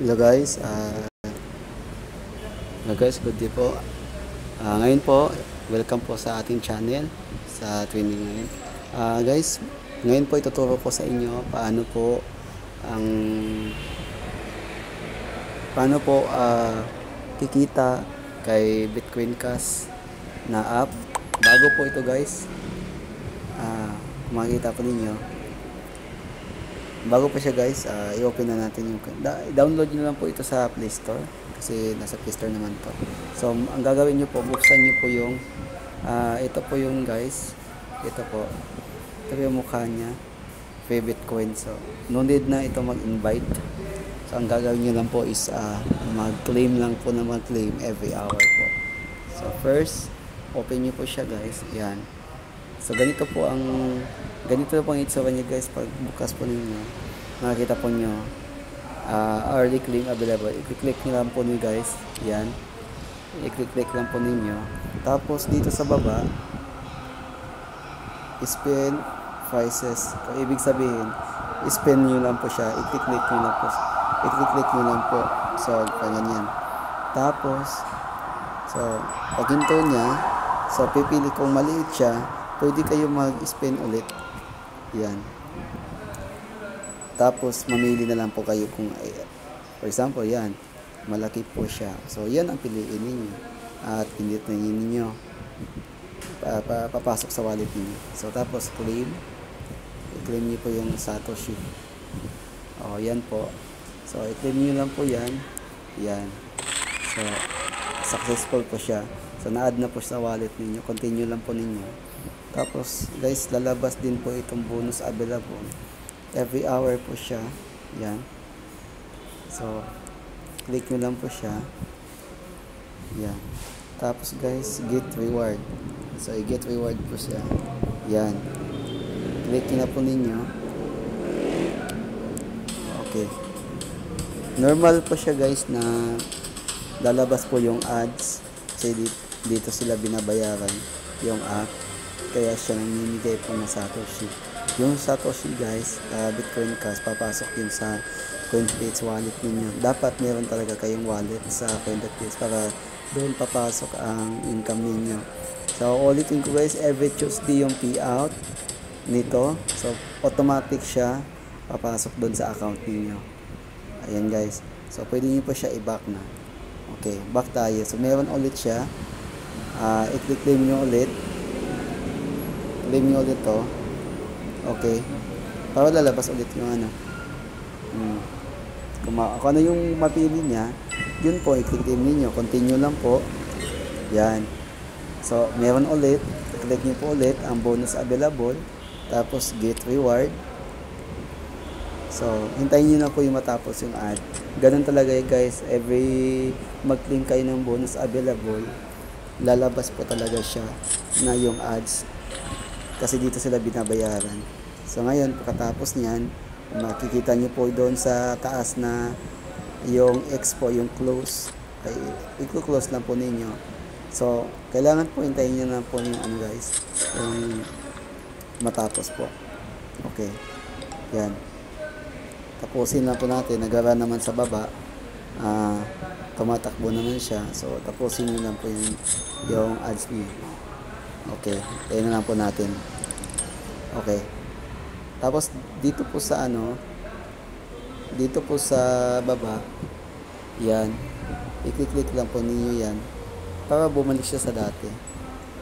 Hello guys, uh, hello guys, good day po. Uh, ngayon po, welcome po sa ating channel sa training ngayon. Uh, guys, ngayon po ituturo ko sa inyo paano po ang paano po uh, kikita kay Bitcoin Cash na app. Bago po ito guys, uh, makikita po ninyo, bago pa siya guys, uh, i-open na natin yung download niyo lang po ito sa Play Store kasi nasa Play Store naman to. So ang gagawin niyo po, buksan niyo po yung uh, ito po yung guys, ito po. Ito po yung mukha niya. Favorite coin. So no need na ito mag-invite. So ang gagawin niyo lang po is uh, mag-claim lang po na mag-claim every hour po. So first, open niyo po siya guys. Yan. So ganito po ang ganito po ang itsura niya guys pag bukas po ninyo. Makikita po niyo uh, early claim available. I-click niyo lang po niyo guys. Yan. I-click lang po ninyo. Tapos dito sa baba spin prices. So, ibig sabihin, spin niyo lang po siya. I-click niyo lang po. I-click niyo lang po. So, ganyan. Tapos, so, pag hinto niya, so, pipili kung maliit siya, pwede kayo mag-spin ulit. Yan. Tapos, mamili na lang po kayo kung, for example, yan, malaki po siya. So, yan ang piliin ninyo. At pinit na ninyo. Pa, pa, papasok sa wallet niyo. So, tapos, claim. I-claim niyo po yung Satoshi. O, yan po. So, i-claim niyo lang po yan. Yan. So, successful po siya. So, na-add na po sa wallet ninyo. Continue lang po ninyo. Tapos guys, lalabas din po itong bonus available. Every hour po siya. Yan. So, click nyo lang po siya. Yan. Tapos guys, get reward. So, i-get reward po siya. Yan. Click nyo na po ninyo. Okay. Normal po siya guys na lalabas po yung ads. Kasi dito sila binabayaran yung app kaya siya namimigay po ng Satoshi. Yung Satoshi guys, uh, Bitcoin Cash, papasok yun sa CoinPage wallet ninyo. Dapat meron talaga kayong wallet sa CoinPage para doon papasok ang income ninyo. So, ulitin ko guys, every Tuesday yung payout nito. So, automatic siya papasok doon sa account ninyo. Ayan guys. So, pwede nyo po siya i-back na. Okay, back tayo. So, meron ulit siya. Uh, i-click nyo ulit claim nyo ulit to. Okay. Para lalabas ulit yung ano. Hmm. kung, kung ano yung mapili niya yun po i-click ninyo. Continue lang po. Yan. So meron ulit. Click nyo po ulit ang bonus available tapos get reward. So hintayin nyo na po yung matapos yung ad. Ganun talaga eh guys. Every mag-claim kayo ng bonus available lalabas po talaga siya na yung ads kasi dito sila binabayaran. So ngayon, pagkatapos niyan, makikita nyo po doon sa taas na yung expo, yung close, ay i-close lang po ninyo. So, kailangan po hintayin nyo na po yung ano guys, yung matapos po. Okay. Yan. Tapusin lang po natin. Nagara naman sa baba. Ah, uh, tumatakbo naman siya. So, tapusin nyo lang po yung, yung ads niyo. Okay, tayo na lang po natin. Okay. Tapos dito po sa ano, dito po sa baba, yan, i-click lang po ninyo yan para bumalik siya sa dati.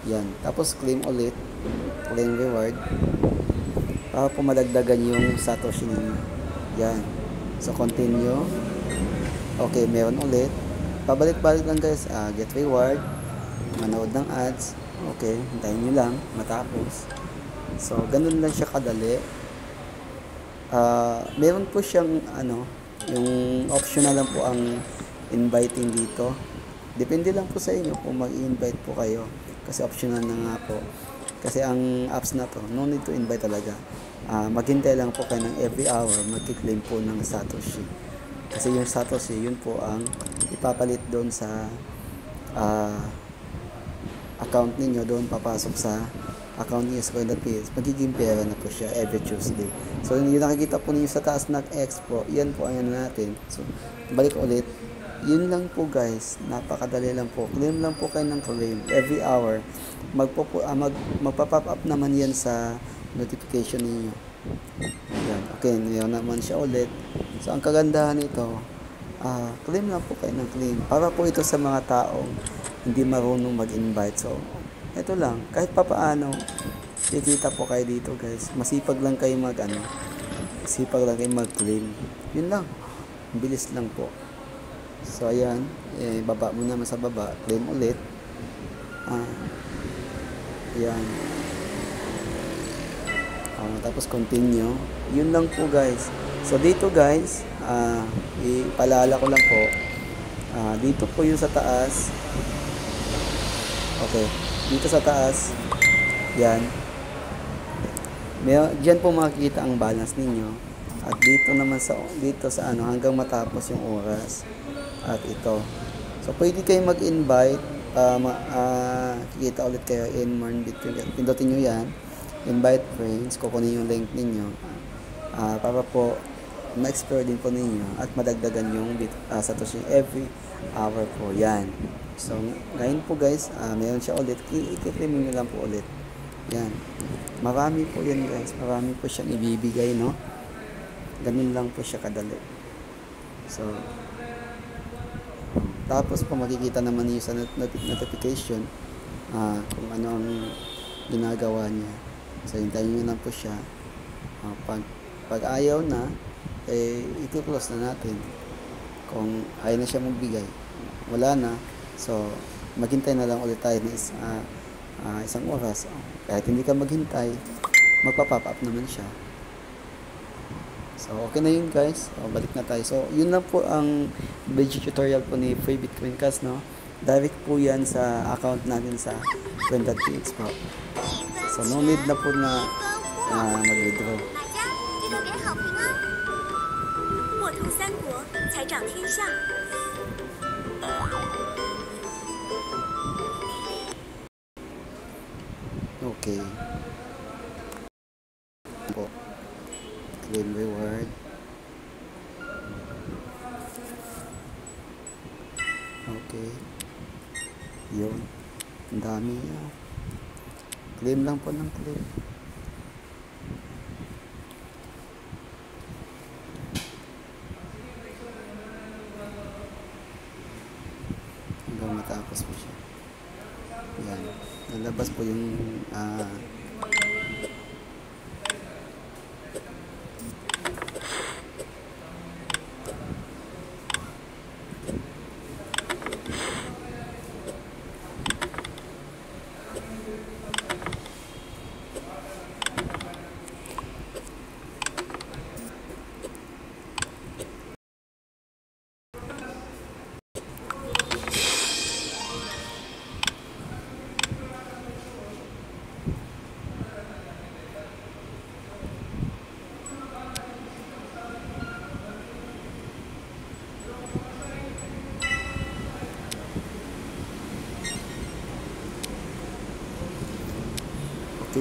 Yan. Tapos claim ulit, claim reward, para po madagdagan yung satoshi ninyo. Yan. So continue. Okay, meron ulit. Pabalik-balik lang guys, uh, get reward, manood ng ads, Okay, hintayin nyo lang matapos. So, ganun lang siya kadali. Uh, meron po siyang ano, yung optional lang po ang inviting dito. Depende lang po sa inyo kung mag-invite po kayo. Kasi optional na nga po. Kasi ang apps na to, no need to invite talaga. Uh, maghintay lang po kayo ng every hour, magkiklaim po ng Satoshi. Kasi yung Satoshi, yun po ang ipapalit doon sa uh, account ninyo doon papasok sa account niyo sa Coin.ph, magiging pera na po siya every Tuesday. So, yung nakikita po ninyo sa taas ng X po, yan po ang ano natin. So, balik ulit. Yun lang po guys, napakadali lang po. Claim lang po kayo ng claim every hour. Magpo, ah, mag, magpa-pop up naman yan sa notification ninyo. Yan. Okay, yun naman siya ulit. So, ang kagandahan nito, ah, claim lang po kayo ng claim. Para po ito sa mga taong hindi marunong mag-invite. So, ito lang. Kahit papaano, kikita po kayo dito guys. Masipag lang kayo mag ano, masipag lang kayo mag-claim. Yun lang. Ang bilis lang po. So, ayan. Eh, baba mo naman sa baba. Claim ulit. Ah, ayan. Ah, tapos continue. Yun lang po guys. So dito guys, ah, ipalala ko lang po. Ah, dito po yung sa taas. Okay. Dito sa taas. Yan. Diyan po makikita ang balance ninyo. At dito naman sa dito sa ano hanggang matapos yung oras. At ito. So pwede kayo mag-invite uh, ma, ah, kikita ulit kayo in more between. Pindutin nyo yan invite friends, kukunin yung link ninyo ah, para po ma-explore din po ninyo at madagdagan yung uh, satoshi every hour po yan so ngayon po guys uh, meron siya ulit i-claim nyo lang po ulit yan marami po yan guys marami po siyang ibibigay no ganun lang po siya kadali so tapos po makikita naman niyo sa not- not- notification ah, kung ano ang ginagawa niya So, hintayin nyo lang po siya. Uh, pag, pag ayaw na, eh, i-close na natin. Kung ayaw na siya magbigay, wala na. So, maghintay na lang ulit tayo ng is, uh, uh, isang oras. Kahit hindi ka maghintay, magpa-pop up naman siya. So, okay na yun guys. So, balik na tayo. So, yun lang po ang video tutorial po ni Free Bitcoin Cash, no? Direct po yan sa account natin sa Coin.px po. So, no need na po na uh, mag-withdraw. 大家记得给好评哦！墨图三国，财长天下。 Okay. Po. Claim reward. Okay. Yun. Ang dami yan. Claim lang po ng claim. Hanggang matapos po siya. Nalabas po yung ah,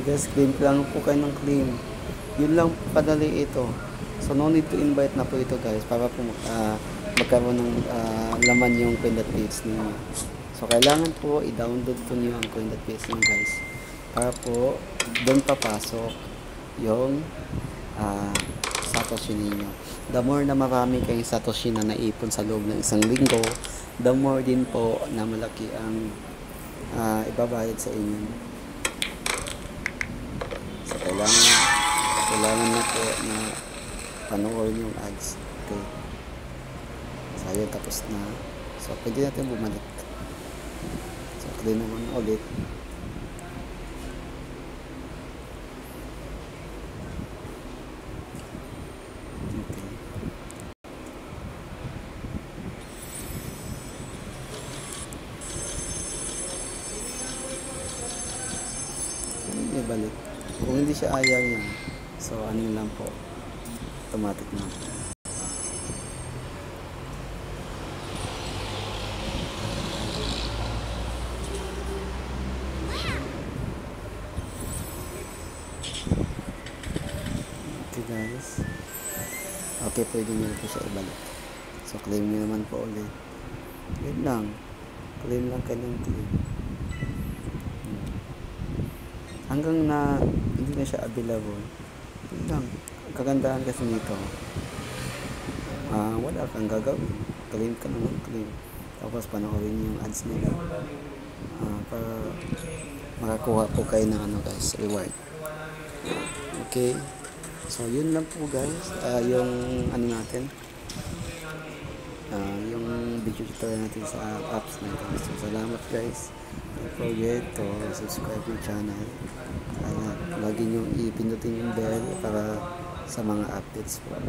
Guys, claim lang po kayo ng claim. Yun lang po kadali ito. So no need to invite na po ito guys para po ah, magkaroon ng ah, laman yung coin.ph ninyo. So kailangan po i-download po niyo ang coin.ph niyo guys. Para po doon papasok yung ah, satoshi ninyo. The more na marami kayong satoshi na naipon sa loob ng isang linggo, the more din po na malaki ang ah, ibabayad sa inyo. Kailangan, kailangan na po na panoorin yung ads. Okay. So, ayun, tapos na. So, pwede natin bumalik. So, clean naman ulit. siya ayaw niya. So, ano lang po. Automatic na. Okay guys. Okay, pwede nyo po siya ibalik. So, claim nyo naman po ulit. Yun lang. Claim lang kanyang claim. Hanggang na na siya available. Yun lang. Ang kagandahan kasi nito, ah wala kang gagawin. Claim ka naman, claim. Tapos panoorin yung ads nila. Ah, para makakuha po kayo ng ano guys, reward. Okay. So, yun lang po guys. Ah, yung ano natin. Ah, yung video tutorial natin sa apps na ito. So, salamat guys. Don't forget to subscribe my channel. Ah, lagi nyo ipindutin yung bell para sa mga updates po.